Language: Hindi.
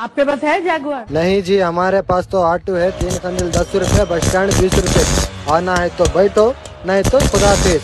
आपके पास है जागुआर नहीं जी, हमारे पास तो ऑटो है, तीन कंदिल दस रूपए, बस स्टैंड बीस रूपए। आना है तो बैठो, नहीं तो खुदा फिर